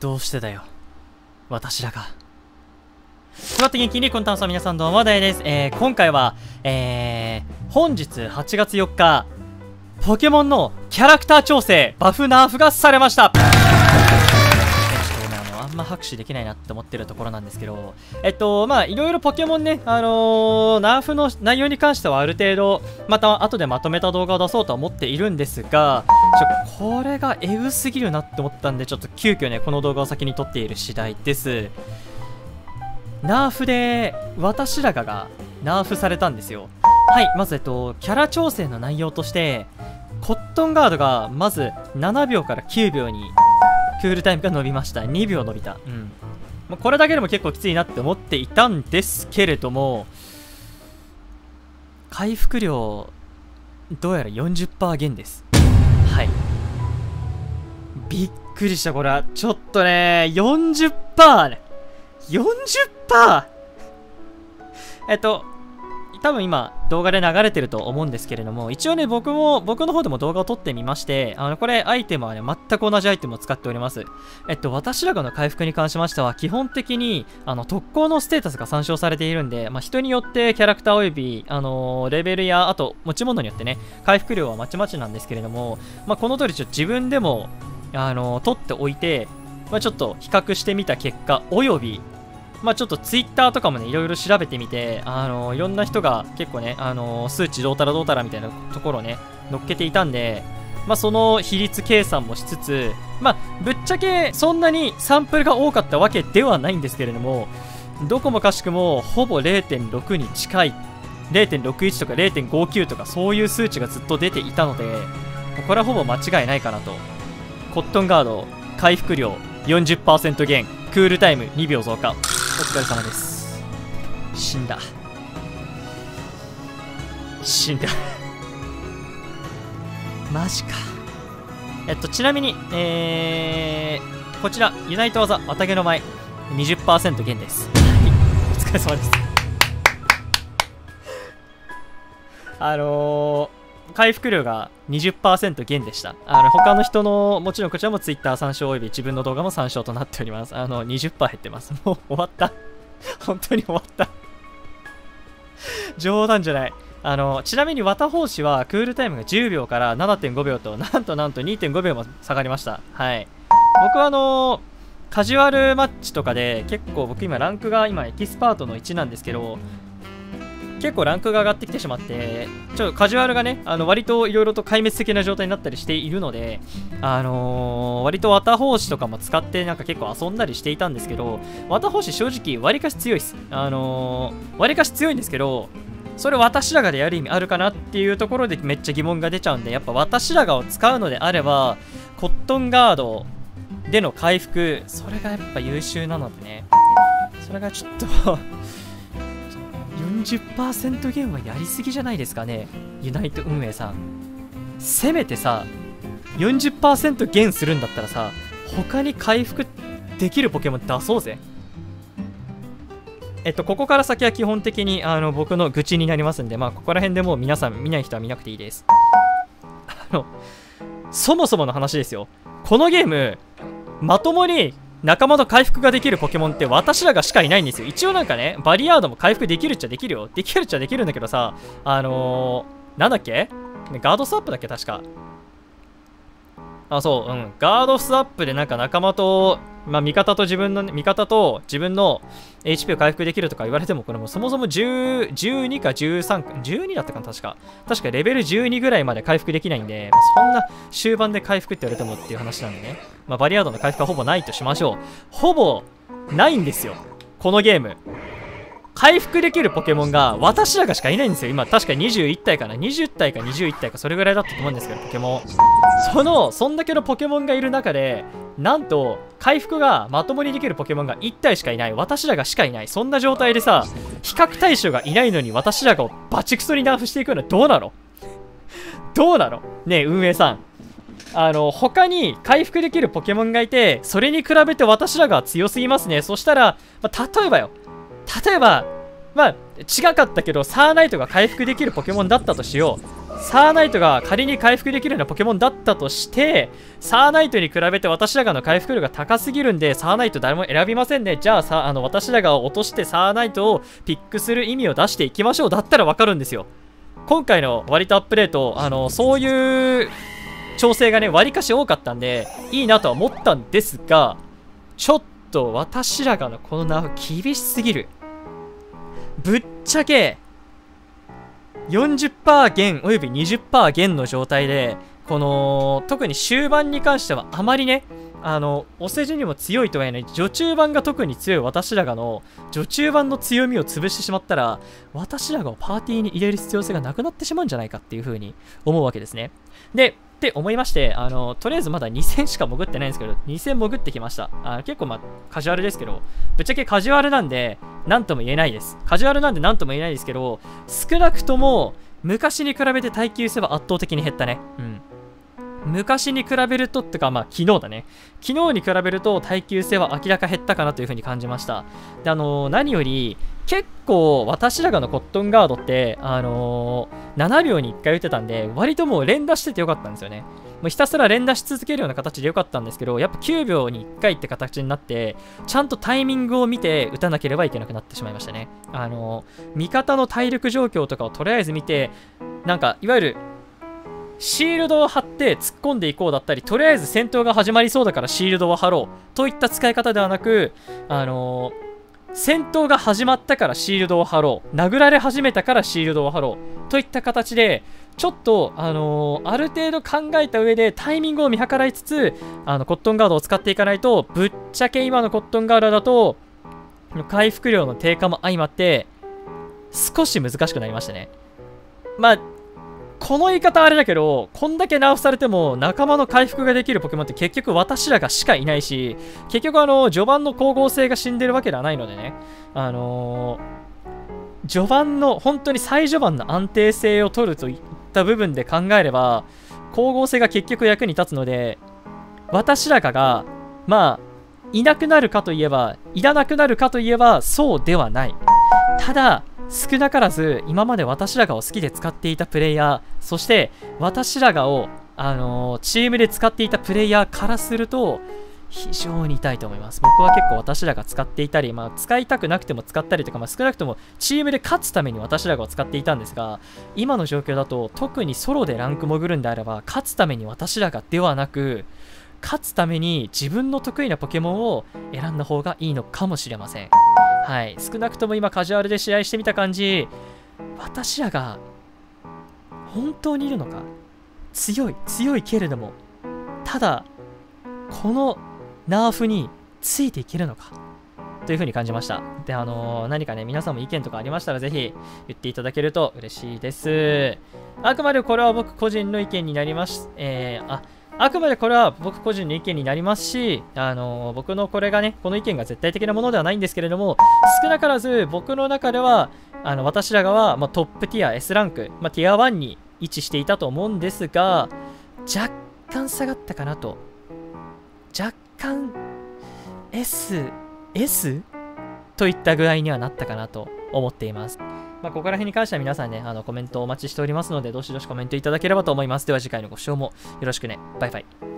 どうしてだよ。私らが。座って元気にこの炭素皆さんどうもだいです。えー、今回は、えー、本日8月4日、ポケモンのキャラクター調整、バフナーフがされましたま拍手できないなって思ってるところなんですけど、えっと、まあ、いろいろポケモンね、あのー、ナーフの内容に関してはある程度、また後でまとめた動画を出そうとは思っているんですが、ちょ、これがエグすぎるなって思ったんで、ちょっと急遽ね、この動画を先に撮っている次第です。ナーフで、私らがが、ナーフされたんですよ。はい、まず、えっと、キャラ調整の内容として、コットンガードがまず7秒から9秒にクールタイムが伸びました。2秒伸びた。うん。まこれだけでも結構きついなって思っていたんですけれども回復量どうやら40%減です。はい。びっくりしたこれは。ちょっとね40%ね。40%! えっと多分今動画で流れてると思うんですけれども、一応ね、僕も、僕の方でも動画を撮ってみまして、あの、これアイテムはね、全く同じアイテムを使っております。えっと、私らがの回復に関しましては、基本的に、あの、特攻のステータスが参照されているんで、まあ、人によってキャラクター及び、あのー、レベルや、あと、持ち物によってね、回復量はまちまちなんですけれども、まあ、この通りちょっと自分でも、あのー、取っておいて、まあ、ちょっと比較してみた結果、および、まあちょっとツイッターとかもね、いろいろ調べてみて、あのいろんな人が結構ね、あの数値どうたらどうたらみたいなところをね、乗っけていたんで、まあその比率計算もしつつ、まあぶっちゃけそんなにサンプルが多かったわけではないんですけれども、どこもかしくもほぼ0.6に近い、0.61とか0.59とかそういう数値がずっと出ていたので、これはほぼ間違いないかなと。コットンガード、回復量40%減、クールタイム2秒増加。お疲れ様です。死んだ。死んだ。マジか。えっとちなみにえー、こちらユナイト技綿毛の前20%減です。お疲れ様です。あのー、回復量が20%減でした。あの、他の人の、もちろんこちらも Twitter 参照及び自分の動画も参照となっております。あの、20%減ってます。もう終わった。本当に終わった冗談じゃない。あの、ちなみに綿胞子はクールタイムが10秒から7.5秒と、なんとなんと2.5秒も下がりました。はい。僕はあのカジュアルマッチとかで結構僕今ランクが今エキスパートの1なんですけど結構ランクが上がってきてしまって、ちょっとカジュアルがね、あの割といろいろと壊滅的な状態になったりしているので、あのー、割と綿胞子とかも使ってなんか結構遊んだりしていたんですけど、綿胞子正直割かし強いです。あのー、割かし強いんですけど、それ私らがでやる意味あるかなっていうところでめっちゃ疑問が出ちゃうんで、やっぱ私らがを使うのであれば、コットンガードでの回復、それがやっぱ優秀なのでね、それがちょっと40%減はやりすぎじゃないですかねユナイト運営さんせめてさ40%減するんだったらさ他に回復できるポケモン出そうぜえっと、ここから先は基本的にあの僕の愚痴になりますんで、まあ、ここら辺でもう皆さん見ない人は見なくていいです。あの、そもそもの話ですよ。このゲーム、まともに仲間の回復ができるポケモンって私らがしかいないんですよ。一応なんかね、バリアードも回復できるっちゃできるよ。できるっちゃできるんだけどさ、あのー、なんだっけ？ガードスワップだっけ？確か。あ、そう、うん。ガードスワップでなんか仲間と、まあ、味方と自分の、味方と自分の HP を回復できるとか言われても、これもそもそも10 12か13か、12だったかな、確か。確かレベル12ぐらいまで回復できないんで、まあ、そんな終盤で回復って言われてもっていう話なんでね。まあ、バリアードの回復はほぼないとしましょう。ほぼ、ないんですよ。このゲーム。回復できるポケモンが私らがしかいないんですよ。今、確か21体かな。20体か21体か、それぐらいだったと思うんですけど、ポケモン。その、そんだけのポケモンがいる中で、なんと、回復がまともにできるポケモンが1体しかいない。私らがしかいない。そんな状態でさ、比較対象がいないのに私らがバチクソにナーフしていくのはどうなの？どうなの？ねえ、運営さん。あの、他に回復できるポケモンがいて、それに比べて私らが強すぎますね。そしたら、まあ、例えばよ。例えば、まあ、違かったけど、サーナイトが回復できるポケモンだったとしよう。サーナイトが仮に回復できるようなポケモンだったとして、サーナイトに比べて私らがの回復量が高すぎるんで、サーナイト誰も選びませんね。じゃあさ、あの、私らが落としてサーナイトをピックする意味を出していきましょう。だったらわかるんですよ。今回の割とアップデート、あの、そういう調整がね、割かし多かったんで、いいなとは思ったんですが、ちょっと私らがのこのナーフ厳しすぎる。ぶっちゃけ、40%減および20%減の状態で、この、特に終盤に関してはあまりね、あの、お世辞にも強いとは言えない、序中盤が特に強い私らがの、序中盤の強みを潰してしまったら、私らがパーティーに入れる必要性がなくなってしまうんじゃないかっていう風に思うわけですね。で、って思いまして、あの、とりあえずまだ2戦しか潜ってないんですけど、2戦潜ってきました。あ結構まあ、カジュアルですけど、ぶっちゃけカジュアルなんで、なんとも言えないです。カジュアルなんでなんとも言えないですけど、少なくとも、昔に比べて耐久性は圧倒的に減ったね。うん。昔に比べるとってか、まあ昨日だね。昨日に比べると耐久性は明らか減ったかなというふうに感じました。で、あのー、何より、結構私らがのコットンガードって、あのー、7秒に1回打てたんで、割ともう連打しててよかったんですよね。もうひたすら連打し続けるような形でよかったんですけど、やっぱ9秒に1回って形になって、ちゃんとタイミングを見て打たなければいけなくなってしまいましたね。あのー、味方の体力状況とかをとりあえず見て、なんか、いわゆるシールドを貼って突っ込んでいこうだったり、とりあえず戦闘が始まりそうだからシールドを貼ろうといった使い方ではなく、あのー、戦闘が始まったからシールドを貼ろう、殴られ始めたからシールドを貼ろうといった形で、ちょっと、あのー、ある程度考えた上でタイミングを見計らいつつ、あの、コットンガードを使っていかないと、ぶっちゃけ今のコットンガードだと、回復量の低下も相まって、少し難しくなりましたね。まあ、この言い方あれだけど、こんだけナーフされても仲間の回復ができるポケモンって結局私らがしかいないし、結局あの、序盤の光合成が死んでるわけではないのでね、あのー、序盤の、本当に最序盤の安定性を取るといった部分で考えれば、光合成が結局役に立つので、私らがが、まあ、いなくなるかといえば、いらなくなるかといえば、そうではない。ただ、少なからず今まで私らがを好きで使っていたプレイヤーそして私らがを、あのー、チームで使っていたプレイヤーからすると非常に痛いと思います。僕は結構私らが使っていたり、まあ、使いたくなくても使ったりとか、まあ、少なくともチームで勝つために私らがを使っていたんですが今の状況だと特にソロでランク潜るんであれば勝つために私らがではなく勝つために自分の得意なポケモンを選んだ方がいいのかもしれません。はい、少なくとも今カジュアルで試合してみた感じ、私らが本当にいるのか？強い、強いけれども、ただ、このナーフについていけるのか？という風に感じました。で、あのー、何かね、皆さんも意見とかありましたら、ぜひ言っていただけると嬉しいです。あくまでこれは僕個人の意見になります。えー、あ、あくまでこれは僕個人の意見になりますし、あのー、僕のこれがね、この意見が絶対的なものではないんですけれども、少なからず僕の中では、あの私らがは、まあ、トップティア S ランク、まあ、ティア1に位置していたと思うんですが、若干下がったかなと。若干 S、S? といった具合にはなったかなと思っています。まあ、ここら辺に関しては皆さんね、あのコメントをお待ちしておりますので、どしどしコメントいただければと思います。では次回のご視聴もよろしくね。バイバイ。